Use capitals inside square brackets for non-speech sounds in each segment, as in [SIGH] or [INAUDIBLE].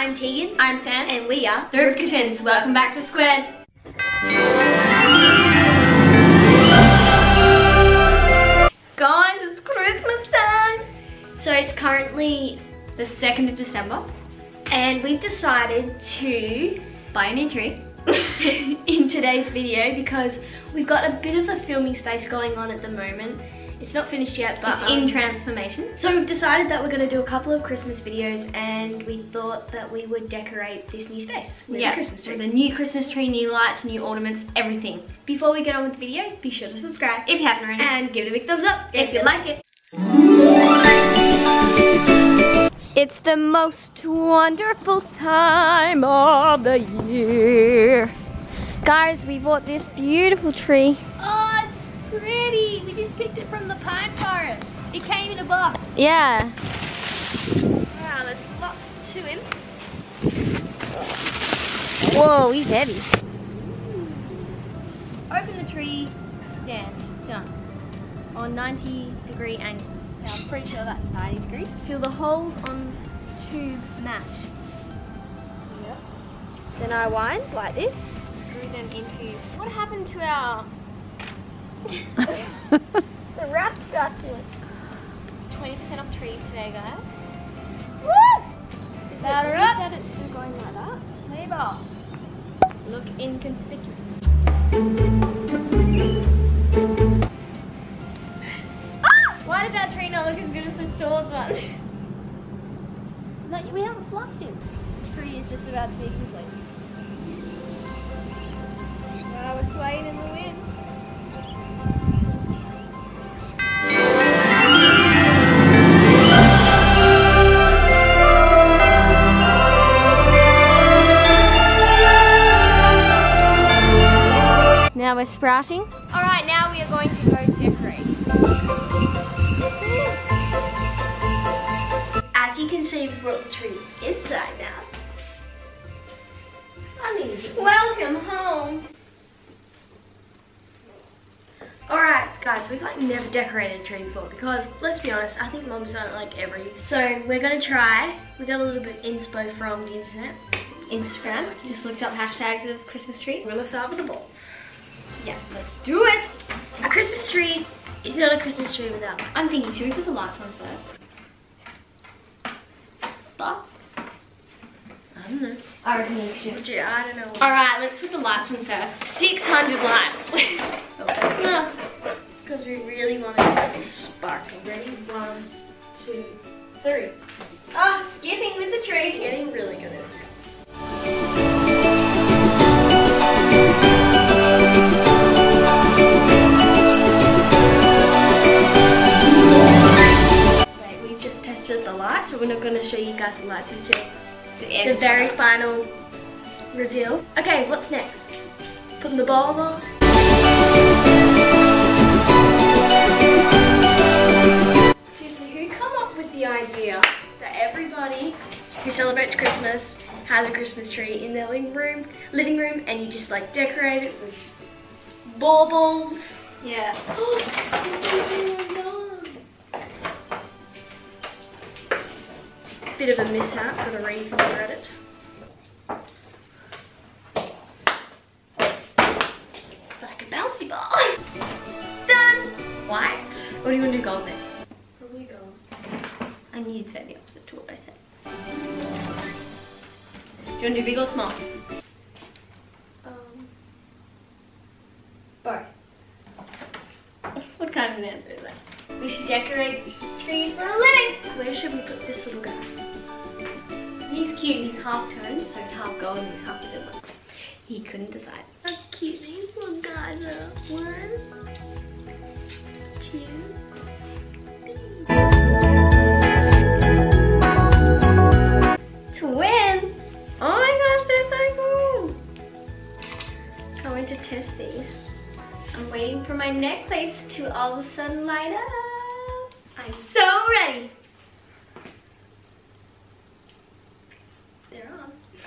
I'm Teagan. I'm Sam. And we are The Rybka Twins. Welcome back to Squared. Guys, it's Christmas time. So it's currently, The 2nd of December. and we've decided to, Buy a new tree. [LAUGHS] in today's video, because we've got a bit of a filming space going on at the moment. It's not finished yet, but It's in um, transformation. So we've decided that we're going to do a couple of Christmas videos, and we thought that we would decorate this new space with yeah, a Christmas tree. with a new Christmas tree, new lights, new ornaments, everything. Before we get on with the video, be sure to subscribe If you haven't already. and give it a big thumbs up if you like it. It's the most wonderful time of the year. Guys, we bought this beautiful tree. Oh, pretty. We just picked it from the pine forest. It came in a box. Yeah. Wow, there's lots to him. Whoa, he's heavy. Open the tree stand. Done. On 90 degree angle. Yeah, I'm pretty sure that's 90 degrees. Seal the holes on tube match. Yep. Then I wind like this. Screw them into. What happened to our The rats got to it. 20% off trees today, guys? Woo! Is Ladder it up. that it's still going like that? Neighbor, look inconspicuous. Ah! Why does that tree not look as good as the stores one? no, we haven't fluffed him. The tree is just about to be complete. Now we're sprouting. All right, now we are going to go decorate. As you can see, we've brought the tree inside now. I need to Welcome home. Alright, guys, we've like never decorated a tree before because, let's be honest, I think mom's done it like every. So we're gonna try. We got a little bit of inspo from the internet. Instagram. Just looked up hashtags of Christmas trees. We're gonna start with the balls. Yeah, let's do it. A Christmas tree is not a Christmas tree without. I'm thinking, should we put the lights on first? Thoughts? I don't know. I reckon we should. Yeah, I don't know. All right, let's put the lights on first. 600 lights. [LAUGHS] No, because we really want it to sparkle. Ready? One, two, three. oh, skipping with the tree. Getting really good at it. We're not going to show you guys the lights until The the very final reveal. Okay, what's next? Putting the balls on. Seriously, who come up with the idea that everybody who celebrates Christmas has a Christmas tree in their living room, living room, and you just like decorate it with baubles. Yeah. [GASPS] Bit of a mishap, got a read from Reddit. It's like a bouncy ball. Done! White. What do you want to do gold then? Probably gold. I knew you'd say the opposite to what I said. Do you want to do big or small? Um, Both. What kind of an answer is that? We should decorate trees for a living. where should we put this little guy? He's cute. He's half toned, so he's half gold and he's half silver. He couldn't decide. How cute these little guys are. One, two, Twins! Oh my gosh, they're so cool! Can't wait to test these. I'm waiting for my necklace to all of a sudden light up. I'm so ready. They're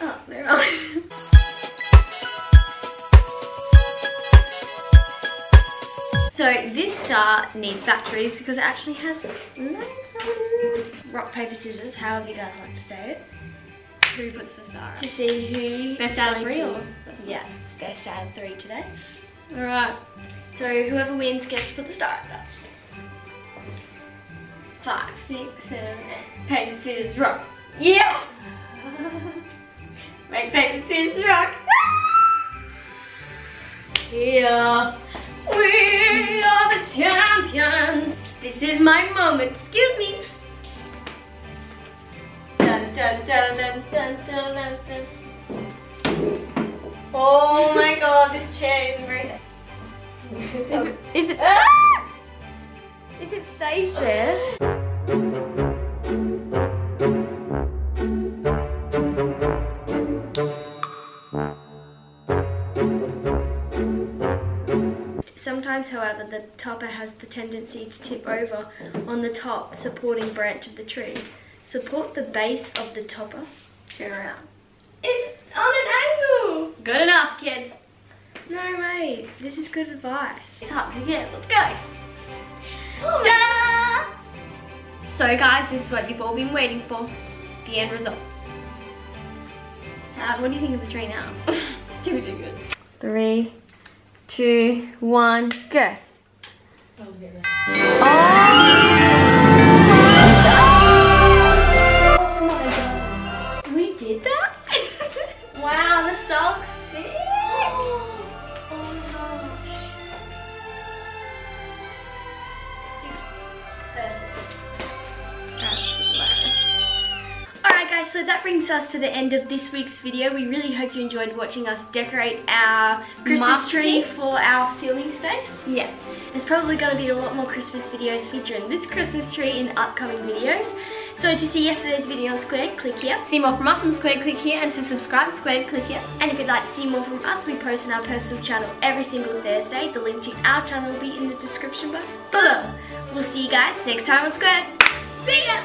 on. Oh, [LAUGHS] they're. So this star needs batteries because it actually has rock, paper, scissors, however you guys like to say it. who puts the star to see who Best out of three or? Yeah, best out of three today. Alright. So whoever wins gets to put the star up. Five, six, seven, eight. Paper, scissors, rock. Yeah! [LAUGHS] Make paper, scissors, rock. Here. We are the champions. This is my moment. Excuse me. Dun, dun, dun, dun, dun, dun, dun, dun. Oh my god, this chair is very If it, if it, Ah! if it stays there. Sometimes, however, the topper has the tendency to tip over on the top supporting branch of the tree. Support the base of the topper. Turn around. It's on an angle. Good enough, kids. No way, this is good advice. It's hot again. Let's go. Ta-da! So, guys, this is what you've all been waiting for. The end result. Uh, what do you think of the tree now? do we do good? Three, two, one, go. Oh us to the end of this week's video. We really hope you enjoyed watching us decorate our Christmas tree for our filming space. Yeah. There's probably going to be a lot more Christmas videos featuring this Christmas tree in upcoming videos. So to see yesterday's video on Squared, click here. See more from us on Squared, click here. And to subscribe to Squared, click here. And if you'd like to see more from us, we post on our personal channel every single Thursday. The link to our channel will be in the description box below. We'll see you guys next time on Squared. See ya!